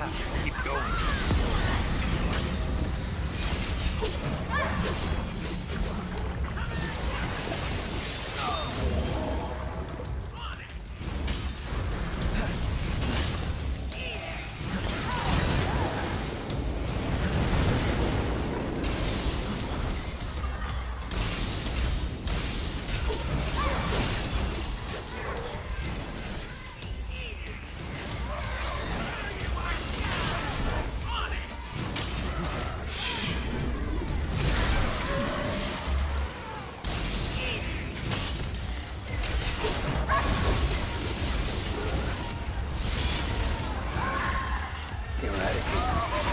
have to keep going. Oh,